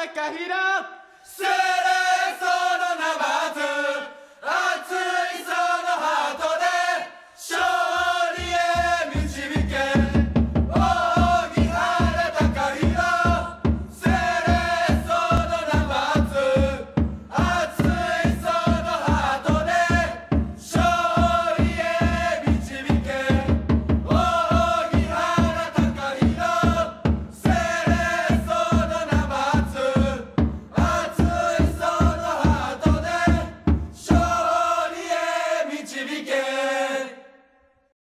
Takahiro. Será